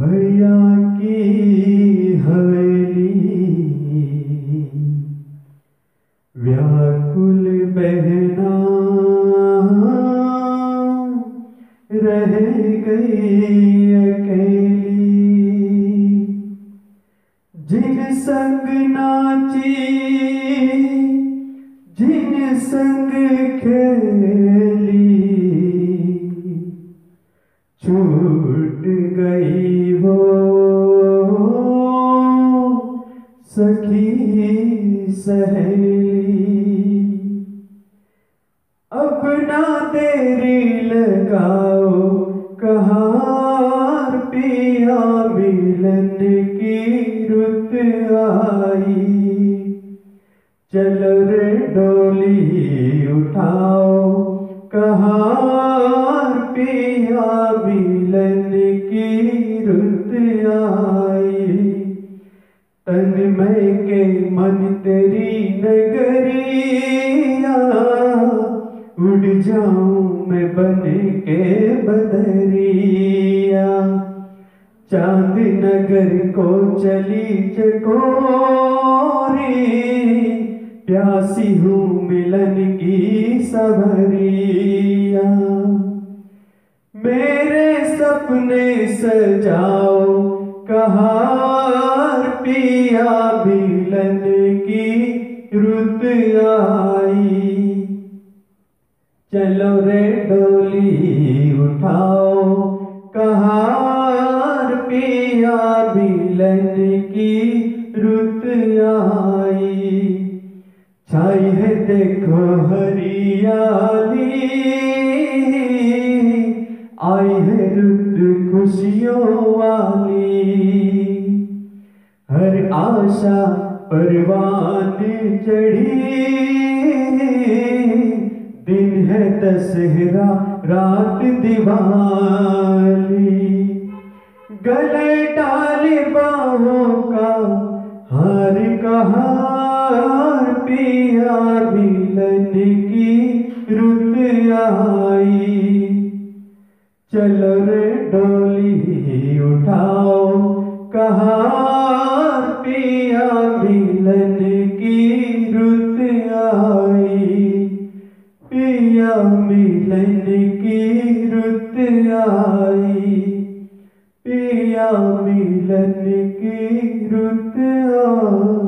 भैया की हवेली। व्याकुल बहना रह गई अकेली। जिन संग ना छूट गई वो सखी सहेली। अपना देरी लगाओ, कहाँ पिया मिलन की रुत आई? चलो रे डोली उठाओ कहाँ पिया मिलन की रुत आई तन मैं के मन तेरी नगरिया उड़ जाऊँ मैं बन के बदरिया चाँद नगर को चली चकोरी प्यासी हूँ, मिलन की सबरिया। मेरे सपने सजाओ, कहार पिया मिलन की रुत आई। चलो रे डोली उठाओ, कहार पिया मिलन की रुत आई। है देखो हरियाली आई है रुत खुशियों वाली। हर आशा परवान चढ़ी, दिन है दशहरा, रात दिवाली। गले डाले बाहों का हार का पिया मिलन की रुत आई। चलो रे डोली उठाओ कहाँ पिया मिलन की रुत आई। पिया मिलन की रुत आई। पिया मिलन की रुत आई